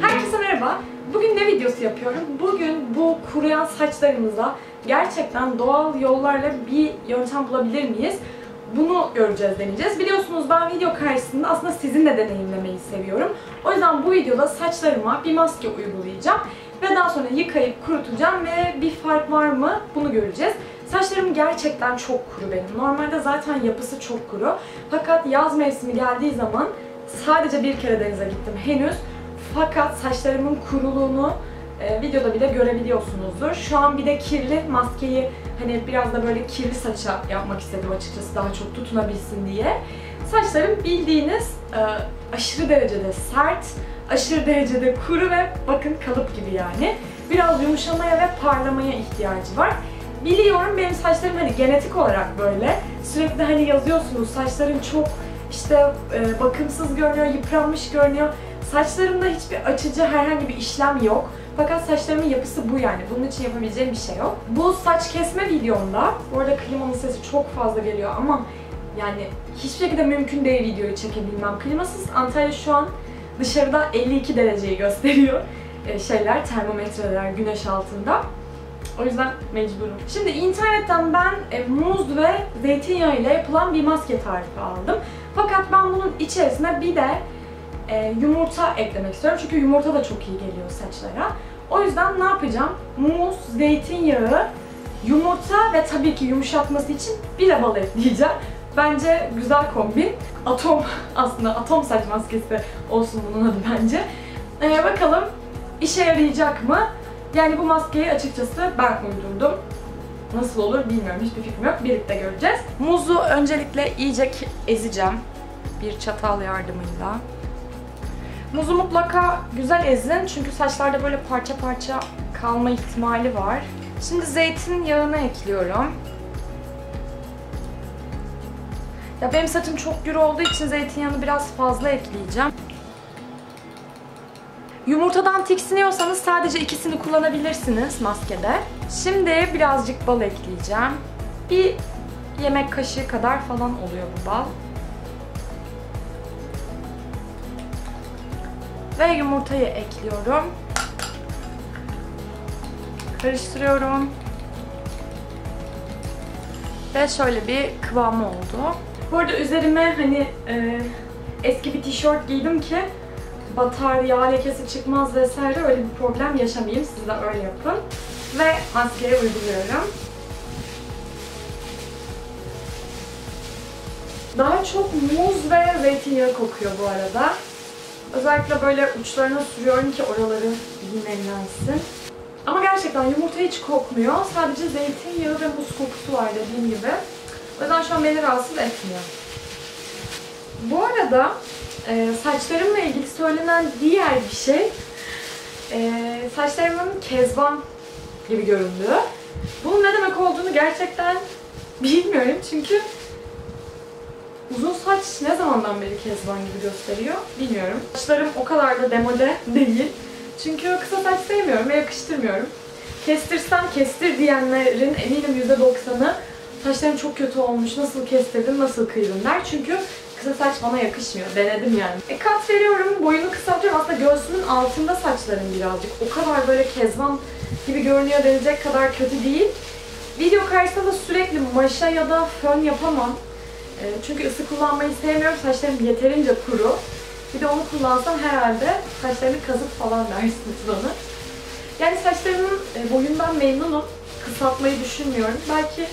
Herkese merhaba. Bugün ne videosu yapıyorum? Bugün bu kuruyan saçlarımıza gerçekten doğal yollarla bir yöntem bulabilir miyiz? Bunu göreceğiz, deneyeceğiz. Biliyorsunuz ben video karşısında aslında sizinle deneyimlemeyi seviyorum. O yüzden bu videoda saçlarıma bir maske uygulayacağım. Ve daha sonra yıkayıp kurutacağım ve bir fark var mı bunu göreceğiz. Saçlarım gerçekten çok kuru benim. Normalde zaten yapısı çok kuru. Fakat yaz mevsimi geldiği zaman sadece bir kere denize gittim henüz. Fakat saçlarımın kuruluğunu e, videoda bile görebiliyorsunuzdur. Şu an bir de kirli maskeyi hani biraz da böyle kirli saça yapmak istedim açıkçası daha çok tutunabilsin diye. Saçlarım bildiğiniz e, aşırı derecede sert, aşırı derecede kuru ve bakın kalıp gibi yani. Biraz yumuşamaya ve parlamaya ihtiyacı var. Biliyorum benim saçlarım hani genetik olarak böyle. Sürekli hani yazıyorsunuz saçların çok işte e, bakımsız görünüyor, yıpranmış görünüyor. Saçlarımda hiçbir açıcı herhangi bir işlem yok. Fakat saçlarımın yapısı bu yani. Bunun için yapabileceğim bir şey yok. Bu saç kesme videomda, bu arada klimanın sesi çok fazla geliyor ama yani hiçbir şekilde mümkün değil videoyu çekebilmem. Klimasız Antalya şu an dışarıda 52 dereceyi gösteriyor. E, şeyler, termometreler güneş altında. O yüzden mecburum. Şimdi internetten ben e, muz ve zeytinyağı ile yapılan bir maske tarifi aldım. Fakat ben bunun içerisine bir de e, yumurta eklemek istiyorum. Çünkü yumurta da çok iyi geliyor saçlara. O yüzden ne yapacağım? Muz, zeytinyağı, yumurta ve tabii ki yumuşatması için bir de bal ekleyeceğim. Bence güzel kombin. Atom aslında atom saç maskesi olsun bunun adı bence. Ee, bakalım işe yarayacak mı? Yani bu maskeyi açıkçası ben uydurdum. Nasıl olur bilmiyorum. Hiçbir fikrim yok. Birlikte göreceğiz. Muzu öncelikle iyice ezeceğim. Bir çatal yardımıyla. Muzu mutlaka güzel ezin çünkü saçlarda böyle parça parça kalma ihtimali var. Şimdi zeytinyağını ekliyorum. Ya benim saçım çok gür olduğu için zeytinyağını biraz fazla ekleyeceğim. Yumurtadan tiksiniyorsanız sadece ikisini kullanabilirsiniz maskede. Şimdi birazcık bal ekleyeceğim. Bir yemek kaşığı kadar falan oluyor bu bal. Ve yumurtayı ekliyorum. Karıştırıyorum. Ve şöyle bir kıvamı oldu. Bu arada üzerime hani e, eski bir tişört giydim ki batar, yağ lekesi çıkmaz vesaire öyle bir problem yaşamayayım. Siz de öyle yapın. Ve maskeyi uyguluyorum. Daha çok muz ve zeytinyağı kokuyor bu arada. Özellikle böyle uçlarına sürüyorum ki oraları nemlensin. Ama gerçekten yumurta hiç kokmuyor. Sadece zeytinyağı ve muz kokusu var dediğim gibi. O yüzden şu an beni rahatsız etmiyor. Bu arada e, saçlarımla ilgili söylenen diğer bir şey e, saçlarımın kezban gibi göründüğü. Bunun ne demek olduğunu gerçekten bilmiyorum çünkü Uzun saç ne zamandan beri kezban gibi gösteriyor bilmiyorum. Saçlarım o kadar da demode değil. Çünkü kısa saç sevmiyorum ve yakıştırmıyorum. Kestirsem kestir diyenlerin eminim %90'ı saçlarım çok kötü olmuş, nasıl kestirdin, nasıl kıydın der. Çünkü kısa saç bana yakışmıyor. Denedim yani. E kat veriyorum, boyunu kısaltıyorum. Aslında göğsümün altında saçlarım birazcık. O kadar böyle kezban gibi görünüyor denecek kadar kötü değil. Video karşısında da sürekli maşa ya da fön yapamam. Çünkü ısı kullanmayı sevmiyorum. Saçlarım yeterince kuru. Bir de onu kullansam herhalde saçlarını kazıp falan dersiniz bana. Yani saçlarımın boyundan memnunum. Kısaltmayı düşünmüyorum. Belki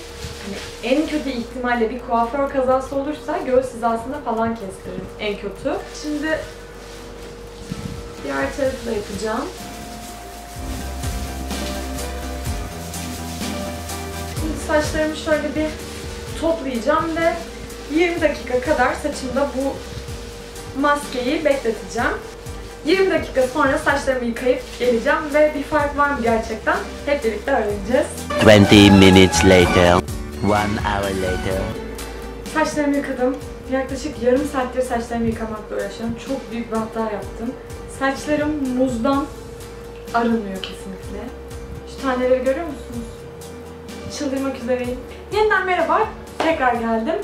en kötü ihtimalle bir kuaför kazası olursa göğüs hizasında falan kestiririm en kötü. Şimdi diğer tarafı da yapacağım. Şimdi saçlarımı şöyle bir toplayacağım ve 20 dakika kadar saçımda bu maskeyi bekleteceğim. 20 dakika sonra saçlarımı yıkayıp geleceğim ve bir fark var mı gerçekten hep birlikte öğreneceğiz. 20 minutes later. One hour later. Saçlarımı yıkadım. Yaklaşık yarım saattir saçlarımı yıkamakla uğraşıyorum. Çok büyük bir hata yaptım. Saçlarım muzdan arınmıyor kesinlikle. Şu taneleri görüyor musunuz? Çıldırmak üzereyim. Yeniden merhaba. Tekrar geldim.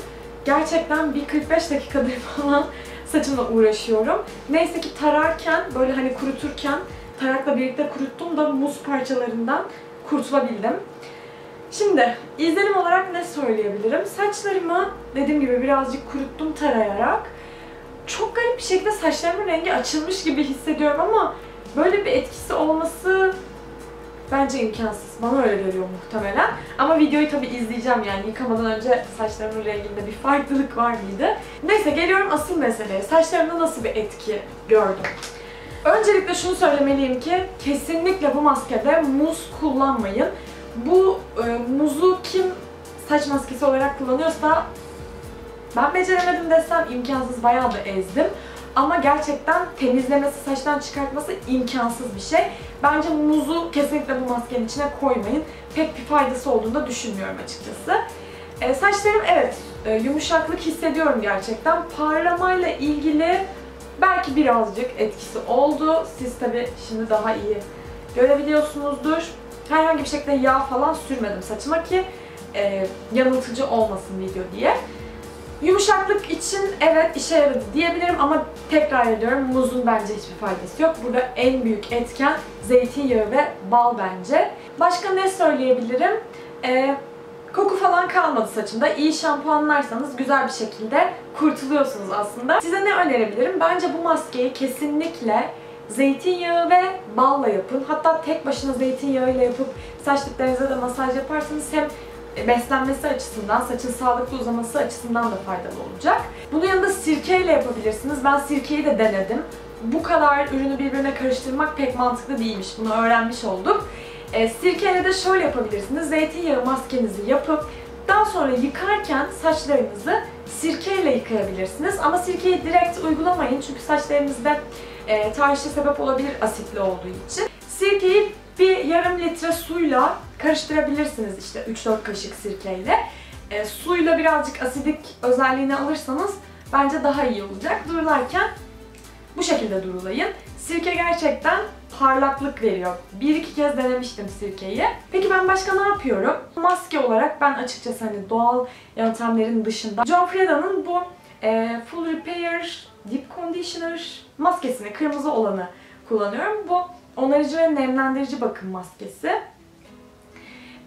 Gerçekten bir 45 dakikadır falan saçımla uğraşıyorum. Neyse ki tararken böyle hani kuruturken tarakla birlikte kuruttum da muz parçalarından kurtulabildim. Şimdi izlenim olarak ne söyleyebilirim? Saçlarımı dediğim gibi birazcık kuruttum tarayarak. Çok garip bir şekilde saçlarımın rengi açılmış gibi hissediyorum ama böyle bir etkisi olması bence imkansız. Bana öyle geliyor muhtemelen. Ama videoyu tabii izleyeceğim yani yıkamadan önce saçlarımın renginde bir farklılık var mıydı? Neyse geliyorum asıl meseleye. Saçlarımda nasıl bir etki gördüm? Öncelikle şunu söylemeliyim ki kesinlikle bu maskede muz kullanmayın. Bu e, muzu kim saç maskesi olarak kullanıyorsa ben beceremedim desem imkansız bayağı da ezdim. Ama gerçekten temizlemesi, saçtan çıkartması imkansız bir şey. Bence muzu kesinlikle bu maskenin içine koymayın. Pek bir faydası olduğunu da düşünmüyorum açıkçası. E, saçlarım evet e, yumuşaklık hissediyorum gerçekten. Parlamayla ilgili belki birazcık etkisi oldu. Siz tabi şimdi daha iyi görebiliyorsunuzdur. Herhangi bir şekilde yağ falan sürmedim saçıma ki e, yanıltıcı olmasın video diye. Yumuşaklık için evet işe yaradı diyebilirim ama tekrar ediyorum muzun bence hiçbir faydası yok. Burada en büyük etken zeytinyağı ve bal bence. Başka ne söyleyebilirim? Ee, koku falan kalmadı saçımda. İyi şampuanlarsanız güzel bir şekilde kurtuluyorsunuz aslında. Size ne önerebilirim? Bence bu maskeyi kesinlikle zeytinyağı ve balla yapın. Hatta tek başına zeytinyağıyla yapıp saç diplerinize de masaj yaparsanız hem beslenmesi açısından, saçın sağlıklı uzaması açısından da faydalı olacak. Bunun yanında sirkeyle yapabilirsiniz. Ben sirkeyi de denedim. Bu kadar ürünü birbirine karıştırmak pek mantıklı değilmiş. Bunu öğrenmiş olduk. E, sirkeyle de şöyle yapabilirsiniz. Zeytinyağı maskenizi yapıp daha sonra yıkarken saçlarınızı sirkeyle yıkayabilirsiniz. Ama sirkeyi direkt uygulamayın çünkü saçlarınızda e, tahrişe sebep olabilir asitli olduğu için. Sirkeyi bir yarım litre suyla karıştırabilirsiniz işte 3-4 kaşık sirkeyle. E, suyla birazcık asidik özelliğini alırsanız bence daha iyi olacak. Durularken bu şekilde durulayın. Sirke gerçekten parlaklık veriyor. Bir iki kez denemiştim sirkeyi. Peki ben başka ne yapıyorum? Maske olarak ben açıkçası hani doğal yöntemlerin dışında John Frieda'nın bu e, Full Repair Deep Conditioner maskesini, kırmızı olanı kullanıyorum. Bu onarıcı ve nemlendirici bakım maskesi.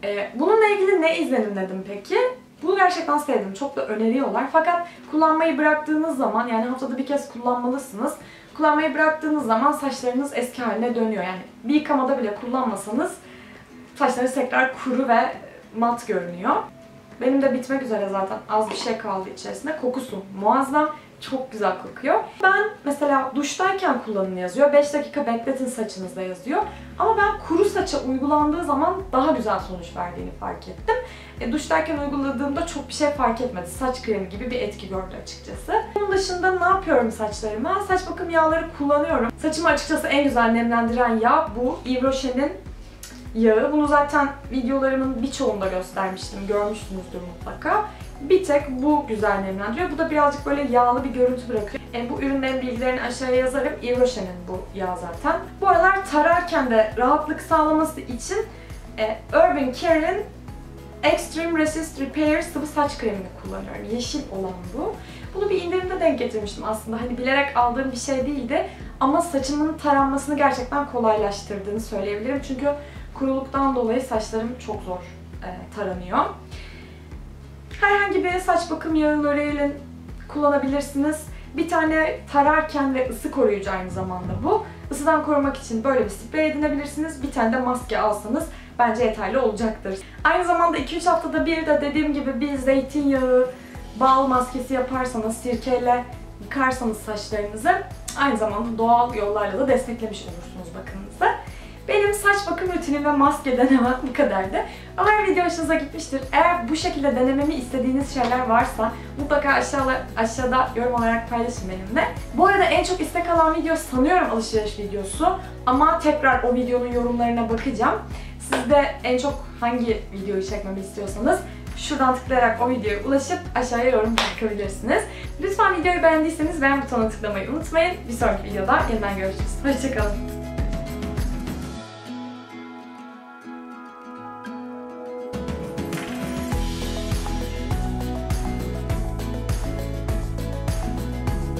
Ee, bununla ilgili ne izlenimledim peki? Bunu gerçekten sevdim. Çok da öneriyorlar. Fakat kullanmayı bıraktığınız zaman yani haftada bir kez kullanmalısınız. Kullanmayı bıraktığınız zaman saçlarınız eski haline dönüyor. Yani bir yıkamada bile kullanmasanız saçlarınız tekrar kuru ve mat görünüyor. Benim de bitmek üzere zaten az bir şey kaldı içerisinde. Kokusu muazzam. Çok güzel kokuyor. Ben mesela duştayken kullanın yazıyor. 5 dakika bekletin saçınızda yazıyor. Ama ben kuru saça uygulandığı zaman daha güzel sonuç verdiğini fark ettim. E, duştayken uyguladığımda çok bir şey fark etmedi. Saç kremi gibi bir etki gördü açıkçası. Bunun dışında ne yapıyorum saçlarıma? Saç bakım yağları kullanıyorum. Saçımı açıkçası en güzel nemlendiren yağ bu. Yves yağı. Bunu zaten videolarımın birçoğunda göstermiştim. Görmüşsünüzdür mutlaka. Bir tek bu güzel nemlendiriyor. Bu da birazcık böyle yağlı bir görüntü bırakıyor. E, bu ürünlerin bilgilerini aşağıya yazarım. Yves Rocher'in bu yağ zaten. Bu aralar tararken de rahatlık sağlaması için e, Urban Care'in Extreme Resist Repair sıvı saç kremini kullanıyorum. Yeşil olan bu. Bunu bir indirimde denk getirmiştim aslında. Hani bilerek aldığım bir şey değildi. Ama saçımın taranmasını gerçekten kolaylaştırdığını söyleyebilirim. Çünkü kuruluktan dolayı saçlarım çok zor e, taranıyor. Herhangi bir saç bakım yağı L'Oreal'in kullanabilirsiniz. Bir tane tararken ve ısı koruyucu aynı zamanda bu. Isıdan korumak için böyle bir sprey edinebilirsiniz. Bir tane de maske alsanız bence yeterli olacaktır. Aynı zamanda 2-3 haftada bir de dediğim gibi bir zeytinyağı, bal maskesi yaparsanız, sirkeyle yıkarsanız saçlarınızı aynı zamanda doğal yollarla da desteklemiş olursunuz bakımınızı. Benim saç bakım rutinim ve maske denemem bu kadardı. Umarım video hoşunuza gitmiştir. Eğer bu şekilde denememi istediğiniz şeyler varsa mutlaka aşağıda, aşağıda yorum olarak paylaşın benimle. Bu arada en çok istek alan video sanıyorum alışveriş videosu. Ama tekrar o videonun yorumlarına bakacağım. Siz de en çok hangi videoyu çekmemi istiyorsanız şuradan tıklayarak o videoya ulaşıp aşağıya yorum bırakabilirsiniz. Lütfen videoyu beğendiyseniz beğen butonuna tıklamayı unutmayın. Bir sonraki videoda yeniden görüşürüz. Hoşçakalın.